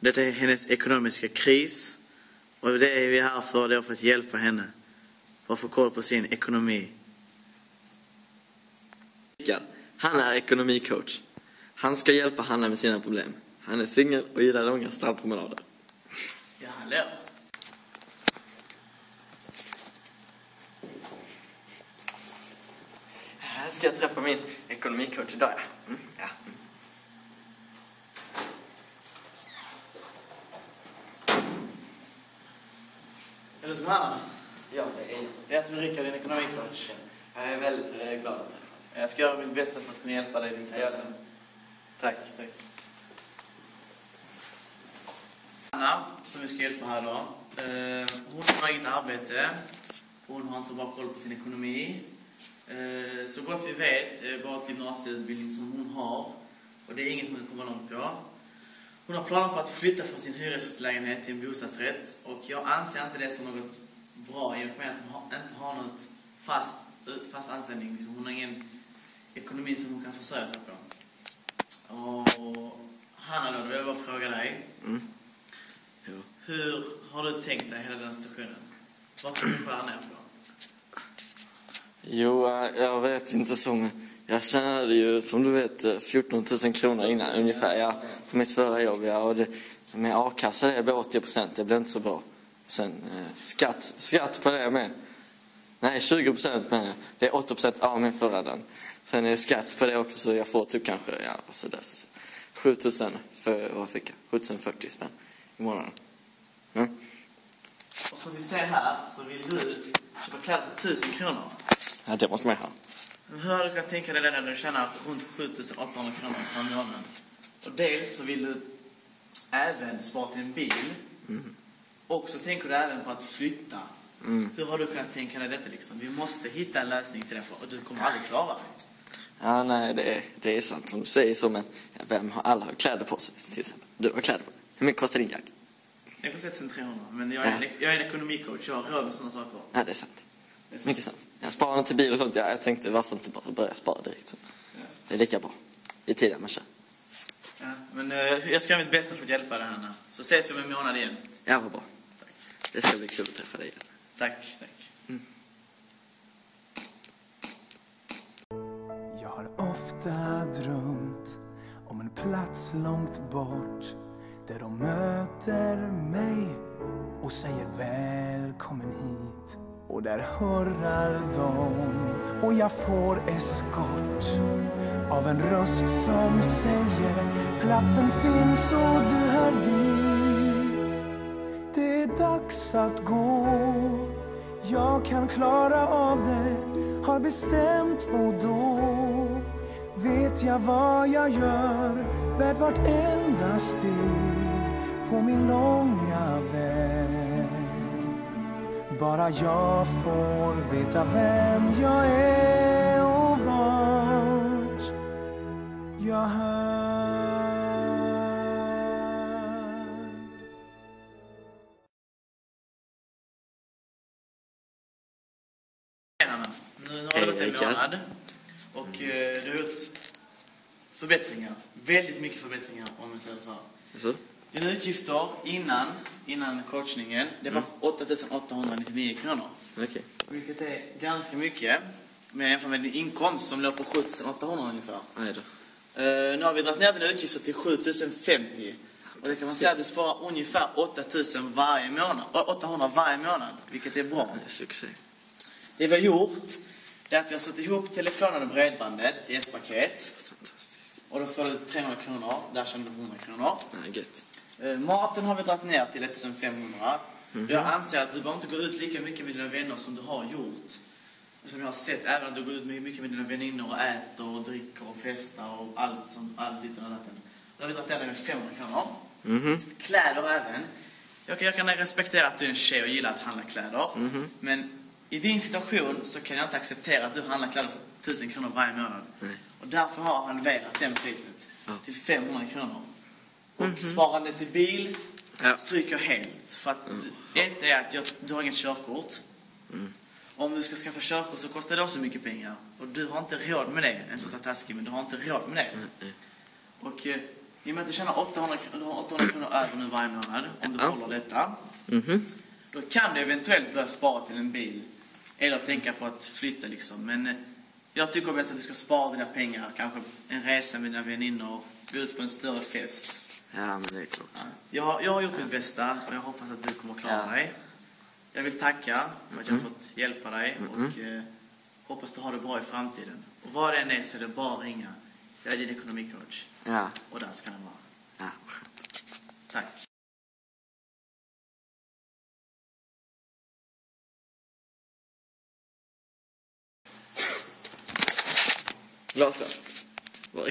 Detta är hennes ekonomiska kris. Och det är vi här för då för att hjälpa henne. För att få koll på sin ekonomi. Han är ekonomicoach. Han ska hjälpa Hanna med sina problem. Han är singel och gillar långa strandpromenader. Ja, hallå. Här ska jag träffa min ekonomicoach idag, ja. Mm, ja. Är du som Hanna? Ja, det är jag. Det är som Rickard, din ekonomicoach. Jag är väldigt eh, glad att träffa dig. Jag ska göra mitt bästa för att kunna hjälpa dig i din situation. Tack, tack. Anna, som vi ska hjälpa här då. eh, Hon har eget arbete. Hon har inte så bra koll på sin ekonomi. Eh, Så gott vi vet, det bara gymnasieutbildning som hon har. Och det är inget hon komma långt på. Hon har planer på att flytta från sin hyreslägenhet till en bostadsrätt. Och jag anser inte det som något bra i och med att hon inte har något fast, fast anställning. Liksom, hon har ingen ekonomi som hon kan försörja sig på. Och Hanna då, då vill jag bara fråga dig. Mm. Jo. Hur har du tänkt dig hela den situationen? Vad ska du skära ner på? Jo, jag vet inte som... Jag tjänade ju, som du vet, eh, 14 000 kronor innan ungefär, ja, på mitt förra jobb. Ja, och det, med a-kassa det blir 80 procent, det blir inte så bra. Sen eh, skatt, skatt på det med. Nej, 20 procent med. Det är 8 procent av min förra den. Sen är det skatt på det också så jag får typ kanske, ja, sådär. Så, 7 000 för, vad fick jag? 7 040 spänn i månaden. Mm. Och som vi ser här så vill du köpa kläder för 1000 kronor. Ja, det måste man ju ha. Hur har du kunnat tänka dig det när du tjänar runt 7800 kronor per månad? Och dels så vill du även spara till en bil. Och så tänker du även på att flytta. Mm. Hur har du kunnat tänka dig detta liksom? Vi måste hitta en lösning till det för du kommer aldrig klara det. Ja, nej, det är, det är sant som du säger så, men ja, vem har alla har kläder på sig till exempel? Du har kläder på dig. Hur mycket kostar din jacka? Det kostar 1300 men jag är, en, jag är en ekonomicoach, jag har råd med sådana saker. Ja, det är sant. Mycket sant. Jag sparar inte till bil och sånt. Ja, jag tänkte varför inte bara börja spara direkt. Så. Det är lika bra. Det är tidigare man kör. Ja, men eh, jag ska göra mitt bästa för att hjälpa dig Hanna. Så ses vi om en månad igen. Ja, vad bra. Det ska bli kul att träffa dig igen. Tack, tack. Jag har ofta drömt om en plats långt bort där de möter mig och säger välkommen hit. Och där hurrar de. Och jag får eskort av en röst som säger platsen finns och du hör dit. Det är dags att gå. Jag kan klara av det Har bestämt och då. Vet jag vad jag gör Värd vartenda steg På min långa väg. Bara jag får veta vem jag är och vart jag hör Hanna, nu har det gått en månad. Och eh, du har gjort förbättringar. Väldigt mycket förbättringar om man säger så. Så? Dina utgifter innan, innan coachningen, det var 8899 kronor. Okej. Vilket är ganska mycket. Men jämfört med din inkomst som låg på 7800 ungefär. Nej då. Eh, nu har vi dragit ner dina utgifter till 7050. Och det kan man säga att du sparar ungefär 8000 varje månad. Äh, 800 varje månad. Vilket är bra. Det är succé. Det vi har gjort, det är att vi har satt ihop telefonen och bredbandet i ett paket. Fantastiskt. Och då får du 300 kronor. Där tjänar du 100 kronor. Nej, gött. Eh, Maten har vi dragit ner till 1500. Jag anser att du behöver inte gå ut lika mycket med dina vänner som du har gjort. Som jag har sett, även att du går ut mycket med dina väninnor och äter och dricker och festar och allt som, allt ditt och datten. Då har vi dragit ner det med 500 kronor. Mhm. Kläder även. Jag, kan- jag kan respektera att du är en tjej och gillar att handla kläder. Men i din situation så kan jag inte acceptera att du handlar kläder för 1000 kronor varje månad. Och därför har jag halverat den priset till 500 kronor. Och sparande till bil Ja. stryker helt. För att ett är att jag, du har inget körkort. om du ska skaffa körkort så kostar det också mycket pengar. Och du har inte råd med det. En sån taskig, men du har inte råd med det. Mm. Och eh, i och med att du tjänar 800, kr- du har 800 kronor över nu varje månad, om du Ja. håller detta. Mhm. Då kan du eventuellt börja spara till en bil. Eller tänka på att flytta liksom. Men eh, jag tycker bäst att du ska spara dina pengar. Kanske en resa med dina väninnor. Gå ut på en större fest. Ja, men det är klart. Ja. Jag, har- jag har gjort mitt bästa och jag hoppas att du kommer att klara Ja. dig. Jag vill tacka för att jag har fått hjälpa dig och eh, hoppas du har det bra i framtiden. Och vad det än är så är det bara att ringa. Jag är din ekonomicoach Ja. och där ska den vara. ja. Tack. Glasögon. Var